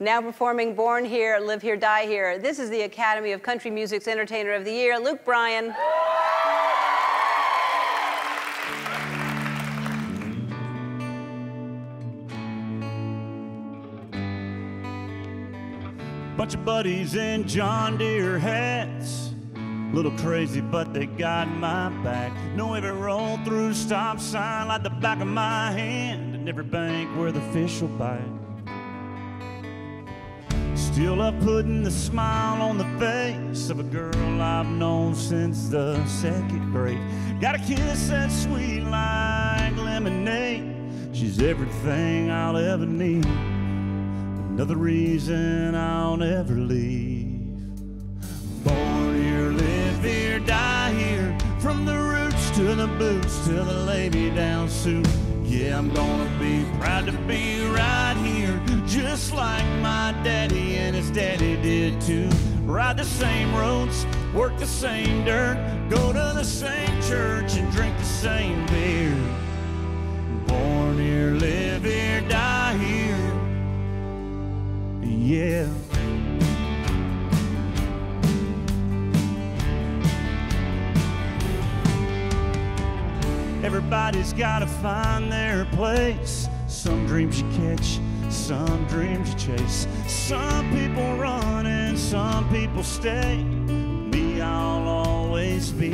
Now performing Born Here, Live Here, Die Here. This is the Academy of Country Music's Entertainer of the Year, Luke Bryan. Bunch of buddies in John Deere hats. Little crazy, but they got my back. Know every roll through stop sign like the back of my hand, and every bank where the fish will bite. Still up putting the smile on the face of a girl I've known since the second grade. Got a kiss that's sweet like lemonade. She's everything I'll ever need. Another reason I'll never leave. Born here, live here, die here. From the roots to the boots to the me down suit. Yeah, I'm gonna be proud to be right here, his daddy did too. Ride the same roads, work the same dirt, go to the same church and drink the same beer. Born here, live here, die here. Yeah. Everybody's gotta find their place. Some dreams you catch, some dreams chase. Some people run and some people stay. Me, I'll always be.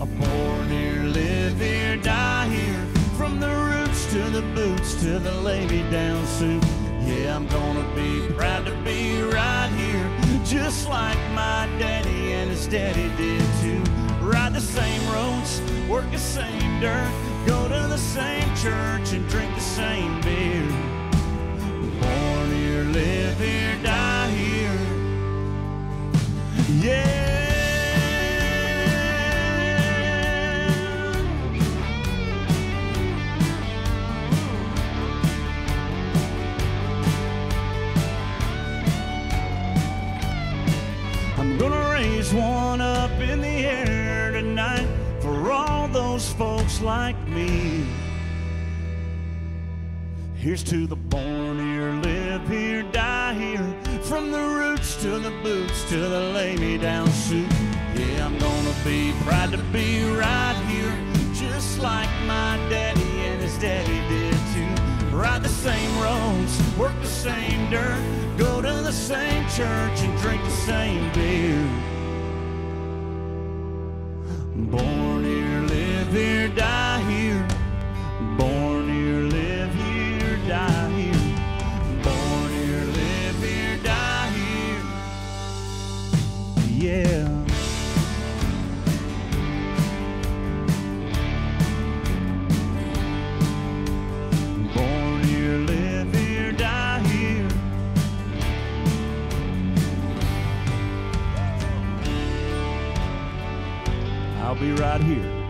A born here, live here, die here. From the roots to the boots to the me down suit. Yeah, I'm gonna be proud to be right here, just like my daddy and his daddy did too. Ride the same roads, work the same dirt, go to the same church and drink the same beer. Born here, live here, die folks like me. Here's to the born here, live here, die here. From the roots to the boots to the lay me down suit. Yeah, I'm gonna be proud to be right here, just like my daddy and his daddy did too. Ride the same roads, work the same dirt, go to the same church and drink the same beer. Born here, die here. Born here, live here, die here. Born here, live here, die here. Yeah. Born here, live here, die here. I'll be right here.